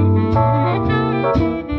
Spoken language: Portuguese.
Música